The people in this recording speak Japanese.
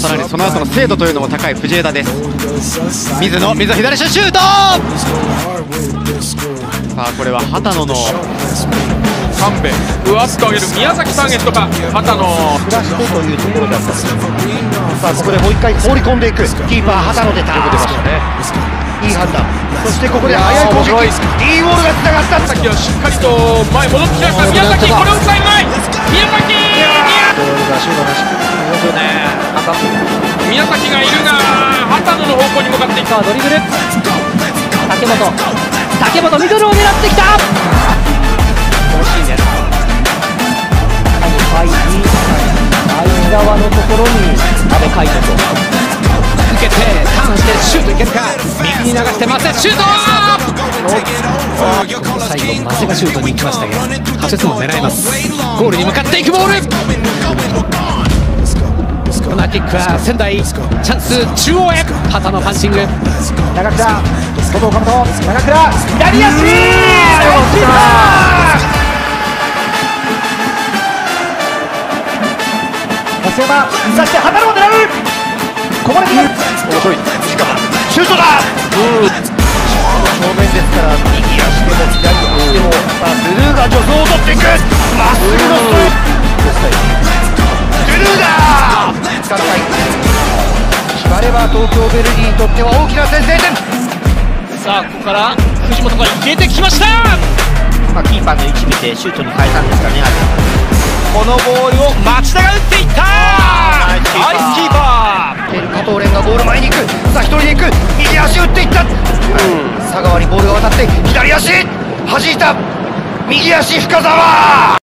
その後の精度というのも高い藤枝です。水野水野左シュート!さあこれは畑野の神戸うわっと上げる宮崎ターゲットか畑野。暮らしてというところだったんですさあここでもう一回放り込んでいく。キーパー畑野出た。よく出ましたね。いい判断。そしてここで速い攻撃。い。いボールがつながった。宮崎はしっかりと前戻ってきました。宮崎これを使いない。宮崎畑野の方向に向かっていくさあドリブル。竹本。竹本ミドルを狙ってきた。惜しいです。はい相側のところに阿部海斗と。受けてターンしてシュート。いけるか右に流してマセシュート。最後マセがシュートに行きましたがハセスも狙いますゴールに向かっていくボールコーナーキックは仙台。チャンス中央へ。畑のパンチング。長倉。外岡本長倉。左足。増山そして旗野を狙う。こぼれてくる遅い。シュートだ。正面ですから右足決まれば東京ベルギーにとっては大きな先制点。さあここから藤本が入れてきました。まあ、キーパーの位置見てシュートに変えたんですかね、このボールを町田が打っていった。ナイスキーパー。ー加藤蓮がボール前に行く。さあ一人で行く。右足打っていった、佐川にボールが渡って左足。弾いた。右足深沢